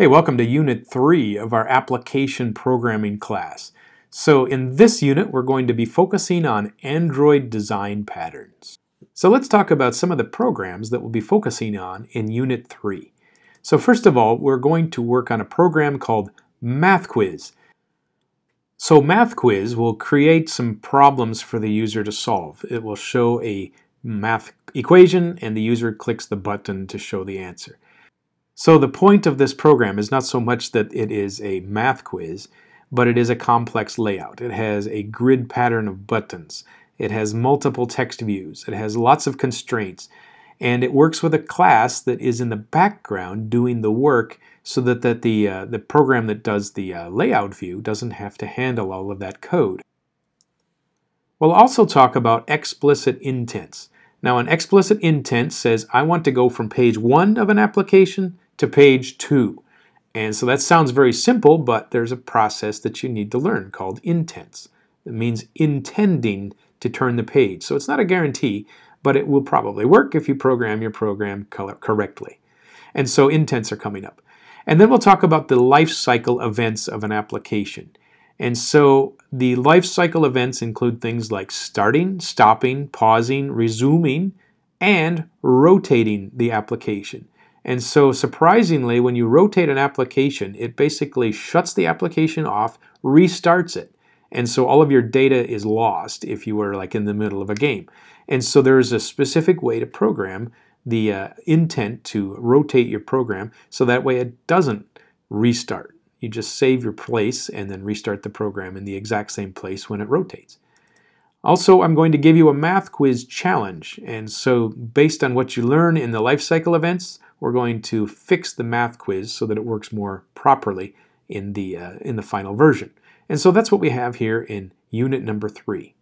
Hey, welcome to Unit 3 of our Application Programming class. So in this unit, we're going to be focusing on Android design patterns. So let's talk about some of the programs that we'll be focusing on in Unit 3. So first of all, we're going to work on a program called MathQuiz. So MathQuiz will create some problems for the user to solve. It will show a math equation and the user clicks the button to show the answer. So the point of this program is not so much that it is a math quiz, but it is a complex layout. It has a grid pattern of buttons. It has multiple text views. It has lots of constraints. And it works with a class that is in the background doing the work so that, that the, uh, the program that does the uh, layout view doesn't have to handle all of that code. We'll also talk about explicit intents. Now an explicit intent says I want to go from page 1 of an application to page 2. And so that sounds very simple, but there's a process that you need to learn called intents. It means intending to turn the page. So it's not a guarantee, but it will probably work if you program your program correctly. And so intents are coming up. And then we'll talk about the life cycle events of an application. And so the life cycle events include things like starting, stopping, pausing, resuming, and rotating the application. And so surprisingly, when you rotate an application, it basically shuts the application off, restarts it. And so all of your data is lost if you were like in the middle of a game. And so there's a specific way to program the uh, intent to rotate your program so that way it doesn't restart. You just save your place and then restart the program in the exact same place when it rotates. Also, I'm going to give you a math quiz challenge. And so based on what you learn in the life cycle events, we're going to fix the math quiz so that it works more properly in the, uh, in the final version. And so that's what we have here in unit number three.